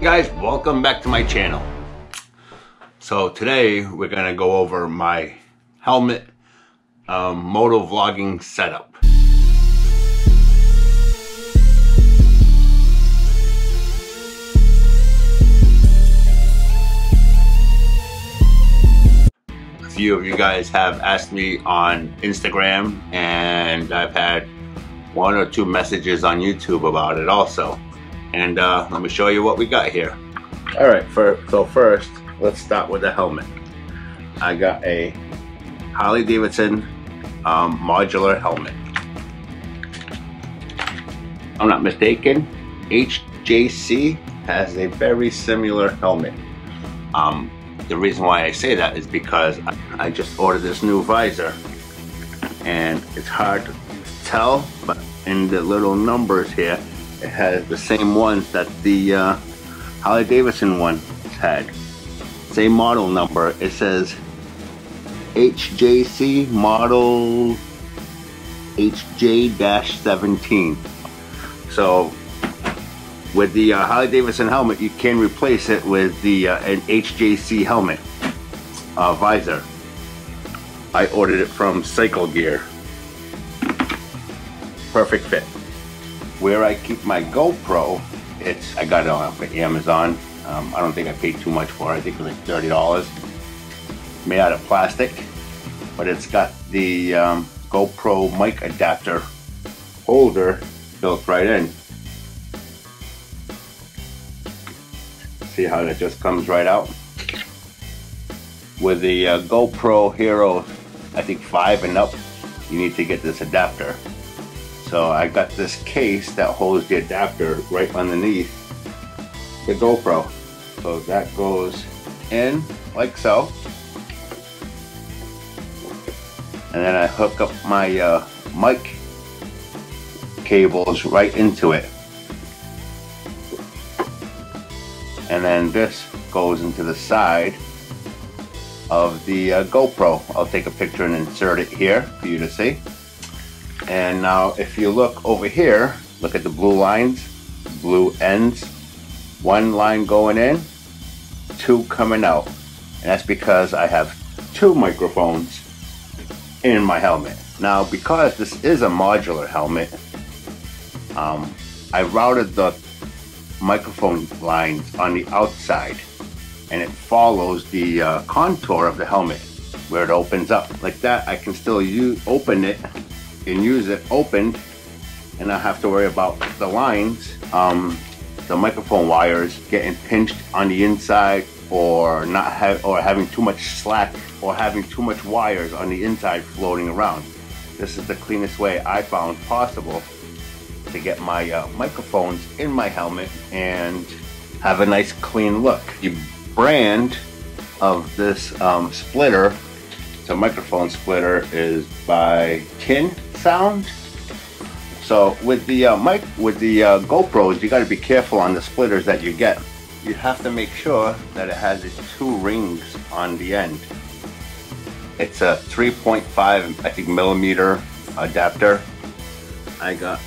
guys welcome back to my channel. So today we're gonna go over my helmet um, moto vlogging setup few of you guys have asked me on Instagram and I've had one or two messages on YouTube about it also and uh, let me show you what we got here. All right, for, so first, let's start with the helmet. I got a Harley Davidson um, modular helmet. I'm not mistaken, HJC has a very similar helmet. Um, the reason why I say that is because I just ordered this new visor and it's hard to tell, but in the little numbers here, it has the same ones that the uh, Harley Davidson one had. Same model number. It says HJC model HJ-17. So with the uh, Harley Davidson helmet, you can replace it with the uh, an HJC helmet uh, visor. I ordered it from Cycle Gear. Perfect fit where I keep my GoPro, it's I got it off of Amazon. Um, I don't think I paid too much for it. I think it was like thirty dollars. Made out of plastic, but it's got the um, GoPro mic adapter holder built right in. See how it just comes right out? With the uh, GoPro Hero, I think 5 and up, you need to get this adapter. So I got this case that holds the adapter right underneath the GoPro. So that goes in like so. And then I hook up my uh, mic cables right into it. And then this goes into the side of the uh, GoPro. I'll take a picture and insert it here for you to see. And now if you look over here, look at the blue lines, blue ends, one line going in, two coming out. And that's because I have two microphones in my helmet. Now because this is a modular helmet, um, I routed the microphone lines on the outside and it follows the uh, contour of the helmet where it opens up. Like that I can still use, open it and use it opened and I have to worry about the lines, um, the microphone wires getting pinched on the inside or not have or having too much slack or having too much wires on the inside floating around. This is the cleanest way I found possible to get my uh, microphones in my helmet and have a nice clean look. The brand of this um, splitter, it's a microphone splitter, is by Tin sound. So with the uh, mic, with the uh, GoPros, you got to be careful on the splitters that you get. You have to make sure that it has its two rings on the end. It's a 3.5, I think, millimeter adapter. I got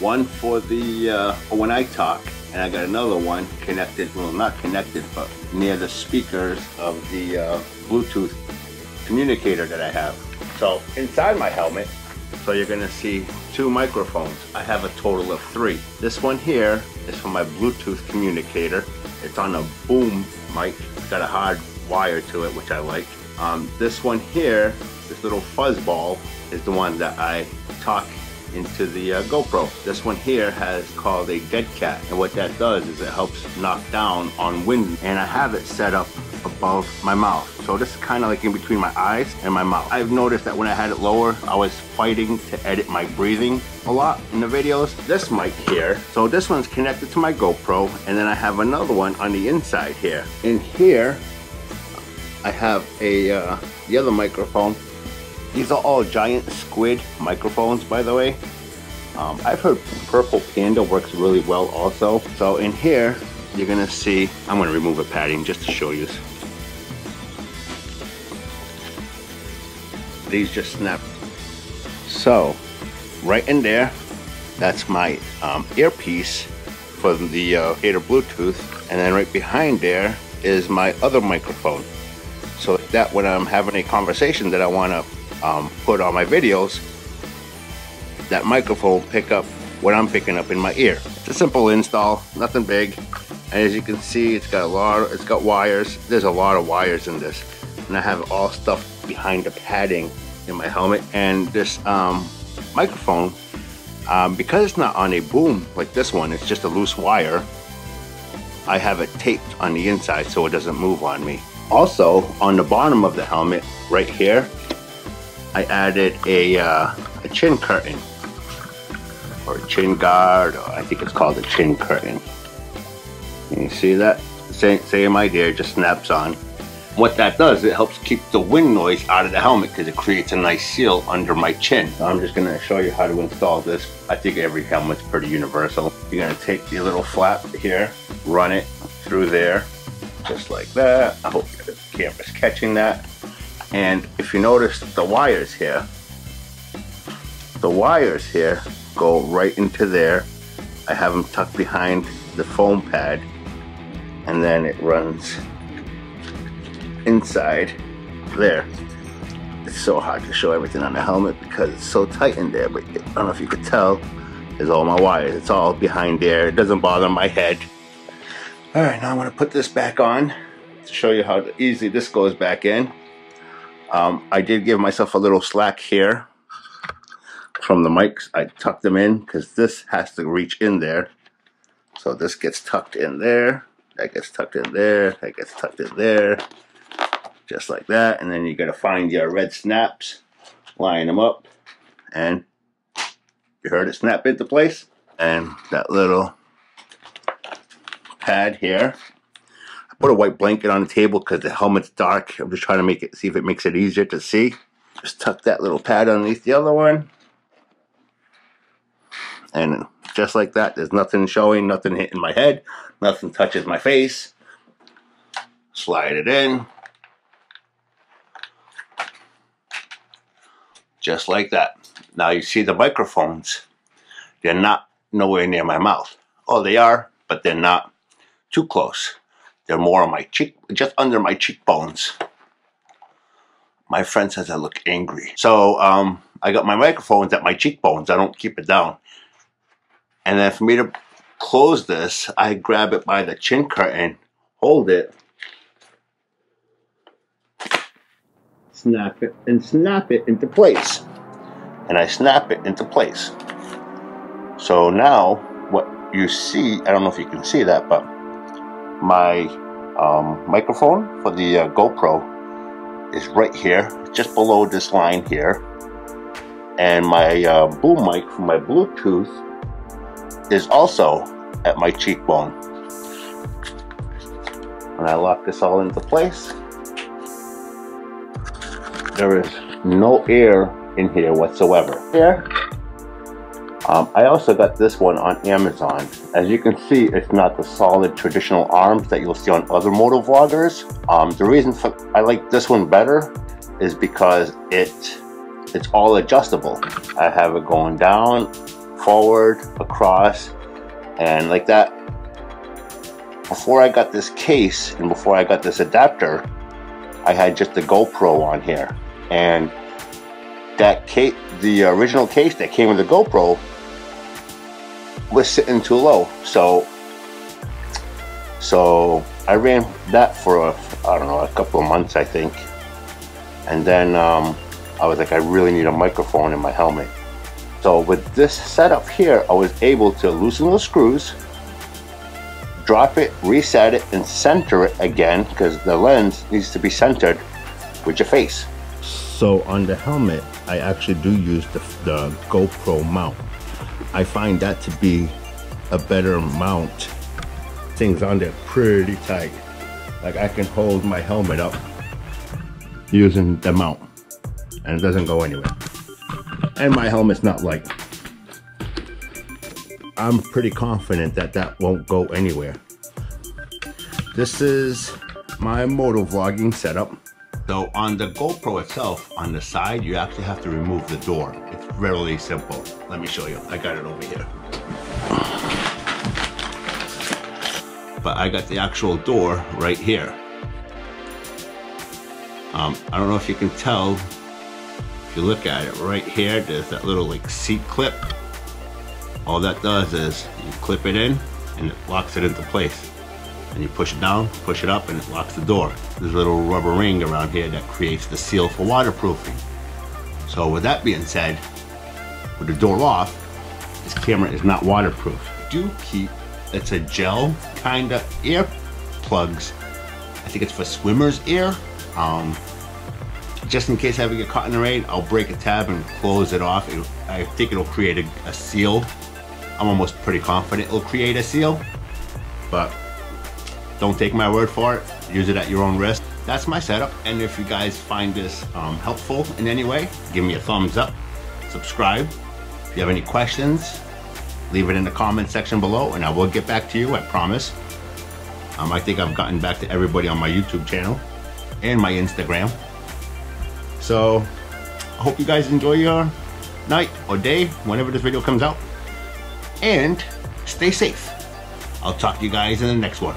one for the uh, when I talk, and I got another one connected, well, not connected, but near the speakers of the uh, Bluetooth communicator that I have. So inside my helmet, so you're gonna see two microphones. I have a total of three. This one here is for my Bluetooth communicator. It's on a boom mic. It's got a hard wire to it, which I like. Um, this one here, this little fuzz ball, is the one that I talk into the uh, GoPro. This one here has called a dead cat and what that does is it helps knock down on wind and I have it set up above my mouth. So this is kind of like in between my eyes and my mouth. I've noticed that when I had it lower, I was fighting to edit my breathing a lot in the videos. This mic here, so this one's connected to my GoPro and then I have another one on the inside here. In here, I have a uh, the other microphone these are all giant squid microphones, by the way. Um, I've heard Purple Panda works really well also. So in here, you're gonna see, I'm gonna remove a padding just to show you. these just snap. So, right in there, that's my um, earpiece for the uh, Hater Bluetooth. And then right behind there is my other microphone. So that when I'm having a conversation that I want to um, put on my videos, that microphone pick up what I'm picking up in my ear. It's a simple install, nothing big. And as you can see, it's got a lot, of, it's got wires. There's a lot of wires in this. And I have all stuff behind the padding in my helmet. And this um, microphone, um, because it's not on a boom like this one, it's just a loose wire. I have it taped on the inside so it doesn't move on me. Also, on the bottom of the helmet, right here, I added a, uh, a chin curtain or a chin guard, or I think it's called a chin curtain. You see that? Same, same idea, just snaps on. What that does, it helps keep the wind noise out of the helmet because it creates a nice seal under my chin. So I'm just gonna show you how to install this. I think every helmet's pretty universal. You're gonna take your little flap here, run it through there, just like that. I hope the camera's catching that. And if you notice the wires here, the wires here go right into there. I have them tucked behind the foam pad and then it runs inside there. It's so hard to show everything on the helmet because it's so tight in there, but I don't know if you could tell, there's all my wires. It's all behind there. It doesn't bother my head. All right, now I'm gonna put this back on to show you how easy this goes back in. Um, I did give myself a little slack here from the mics. I tucked them in because this has to reach in there. So this gets tucked in there. That gets tucked in there. That gets tucked in there. Just like that. And then you got to find your red snaps. Line them up. And you heard it snap into place. And that little pad here. Put a white blanket on the table because the helmet's dark. I'm just trying to make it, see if it makes it easier to see. Just tuck that little pad underneath the other one. And just like that, there's nothing showing, nothing hitting my head, nothing touches my face. Slide it in. Just like that. Now you see the microphones. They're not nowhere near my mouth. Oh, they are, but they're not too close. They're more on my cheek, just under my cheekbones. My friend says I look angry. So um, I got my microphones at my cheekbones. I don't keep it down. And then for me to close this, I grab it by the chin curtain, hold it, snap it, and snap it into place. And I snap it into place. So now what you see, I don't know if you can see that, but my um, microphone for the uh, GoPro is right here, just below this line here. And my uh, boom mic for my Bluetooth is also at my cheekbone. When I lock this all into place, there is no air in here whatsoever. Here, um, I also got this one on Amazon. As you can see, it's not the solid traditional arms that you'll see on other moto vloggers. Um, the reason I like this one better is because it it's all adjustable. I have it going down forward, across, and like that. Before I got this case and before I got this adapter, I had just the GoPro on here. And that case, the original case that came with the GoPro was sitting too low. So, so I ran that for a, I don't know, a couple of months, I think. And then um, I was like, I really need a microphone in my helmet. So with this setup here, I was able to loosen the screws, drop it, reset it, and center it again because the lens needs to be centered with your face. So on the helmet, I actually do use the, the GoPro mount. I find that to be a better mount. Things on there pretty tight. Like I can hold my helmet up using the mount and it doesn't go anywhere and my helmet's not light. I'm pretty confident that that won't go anywhere. This is my moto vlogging setup. So on the GoPro itself, on the side, you actually have to remove the door. It's really simple. Let me show you. I got it over here. But I got the actual door right here. Um, I don't know if you can tell, if you look at it right here, there's that little like seat clip. All that does is you clip it in and it locks it into place and you push it down, push it up, and it locks the door. There's a little rubber ring around here that creates the seal for waterproofing. So with that being said, with the door off, this camera is not waterproof. Do keep, it's a gel kind of ear plugs. I think it's for swimmer's ear. Um, just in case I ever get caught in the rain, I'll break a tab and close it off. It, I think it'll create a, a seal. I'm almost pretty confident it'll create a seal, but don't take my word for it. Use it at your own risk. That's my setup. And if you guys find this um, helpful in any way, give me a thumbs up, subscribe. If you have any questions, leave it in the comment section below and I will get back to you, I promise. Um, I think I've gotten back to everybody on my YouTube channel and my Instagram. So I hope you guys enjoy your night or day whenever this video comes out. And stay safe. I'll talk to you guys in the next one.